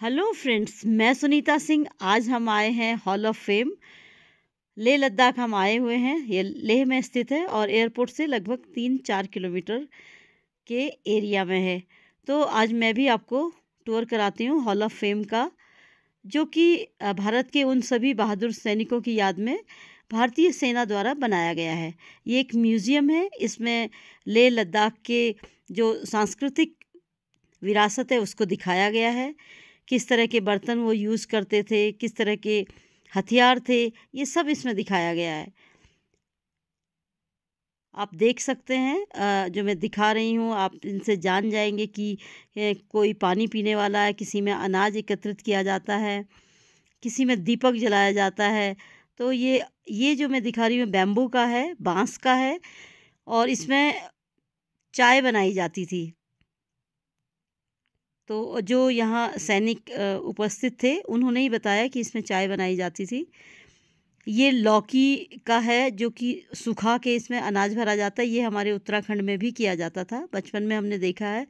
Hello friends मैं सुनीता सिंह। आज हम आए हैं hall of fame Leh Ladakh हम आए हुए हैं। ये लेह में स्थित है और एयरपोर्ट से लगभग तीन चार किलोमीटर के एरिया में है। तो आज मैं भी आपको टूर कराती हूँ हॉल ऑफ़ फेम का, जो कि भारत के उन सभी बहादुर सैनिकों की याद में भारतीय सेना द्वारा बनाया गया है। ये एक म्यूज़ियम है। इसमें लेह लद्दाख के जो सांस्कृतिक विरासत है, उसको दिखाया गया है। किस तरह के बर्तन वो यूज़ करते थे, किस तरह के हथियार थे, ये सब इसमें दिखाया गया है। आप देख सकते हैं जो मैं दिखा रही हूँ, आप इनसे जान जाएँगे कि कोई पानी पीने वाला है, किसी में अनाज एकत्रित किया जाता है, किसी में दीपक जलाया जाता है। तो ये ये जो मैं दिखा रही हूँ, बैम्बू का है, बाँस का है, और इसमें चाय बनाई जाती थी। तो जो यहाँ सैनिक उपस्थित थे, उन्होंने ही बताया कि इसमें चाय बनाई जाती थी। ये लौकी का है, जो कि सुखा के इसमें अनाज भरा जाता है, ये हमारे उत्तराखंड में भी किया जाता था। बचपन में हमने देखा है।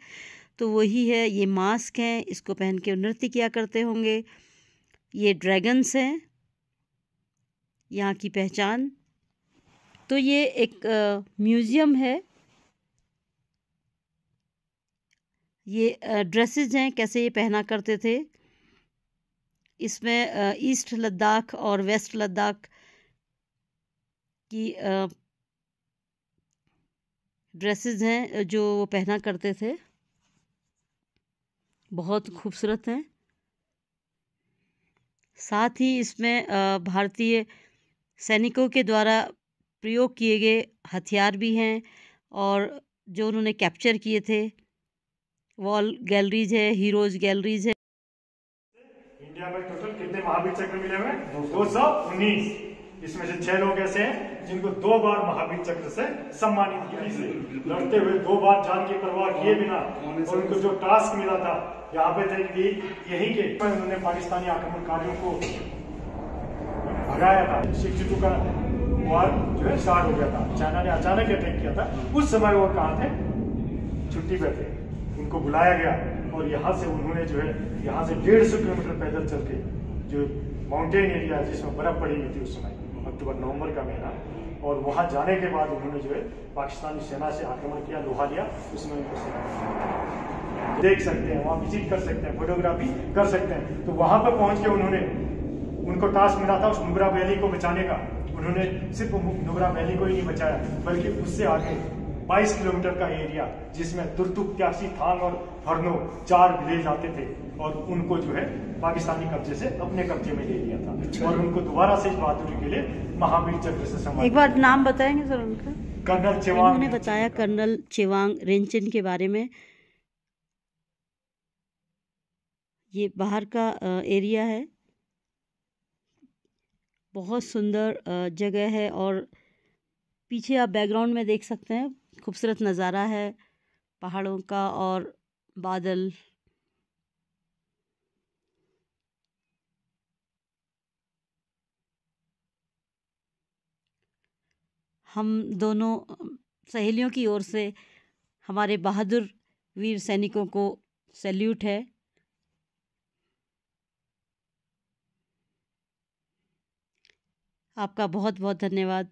तो वही है, ये मास्क हैं, इसको पहन के नृत्य किया करते होंगे। ये ड्रैगन्स हैं, यहाँ की पहचान। तो ये एक म्यूज़ियम है। ये ड्रेसेस हैं, कैसे ये पहना करते थे? इसमें ईस्ट लद्दाख और वेस्ट लद्दाख की ड्रेसेस हैं जो वो पहना करते थे। बहुत खूबसूरत हैं। साथ ही इसमें भारतीय सैनिकों के द्वारा प्रयोग किए गए हथियार भी हैं और जो उन्होंने कैप्चर किए थे। वॉल गैलरीज है, हीरोज गैलरीज है। इंडिया में टोटल कितने महावीर चक्र मिले हुए? दो सौ उन्नीस। इसमें से छह लोग ऐसे हैं, जिनको दो बार महावीर चक्र से सम्मानित किया लड़ते हुए दो बार जान की परवाह किए बिना और उनको जो टास्क मिला था, यहाँ पे थे यही के उन्होंने पाकिस्तानी आक्रमणकारियों को भगाया था। टू का वार जो है स्टार्ट हो गया था। चाइना ने अचानक अटैक किया था। उस समय वो कहा थे? छुट्टी पे थे। उनको बुलाया गया और यहाँ से उन्होंने जो है, यहाँ से डेढ़ सौ किलोमीटर पैदल चल के जो माउंटेन एरिया जिसमें बर्फ़ पड़ी हुई थी उस समय, अक्टूबर, नवंबर का महीना, और वहाँ जाने के बाद उन्होंने जो है, पाकिस्तानी सेना से आक्रमण किया, लोहा लिया, उसमें उनको सेना देख सकते हैं, वहाँ विज़िट कर सकते हैं फोटोग्राफी कर सकते हैं। तो वहाँ पर पहुँच के उन्होंने, उनको टास्क मिला था उस नुबरा वैली को बचाने का। उन्होंने सिर्फ़ नुबरा वैली को ही नहीं बचाया, बल्कि उससे आगे 22 किलोमीटर का एरिया जिसमें तुर्तुक त्यासी थांग और फरनो चार विलेज आते थे और उनको जो है पाकिस्तानी कब्जे से अपने कब्जे में ले लिया था। अच्छा। और उनको दोबारा से इस बहादुरी के लिए महावीर चक्र से सम्मानित एक बार नाम बताएँगे सर उनका? कर्नल चेवांग। ने बताया कर्नल चेवांग रेंचन के बारे में। ये बाहर का एरिया है। बहुत सुंदर जगह है और पीछे आप बैकग्राउंड में देख सकते हैं। खूबसूरत नज़ारा है पहाड़ों का और बादल। हम दोनों, सहेलियों की ओर से हमारे बहादुर वीर सैनिकों को सैल्यूट है। आपका बहुत बहुत धन्यवाद।